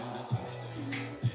alluded to.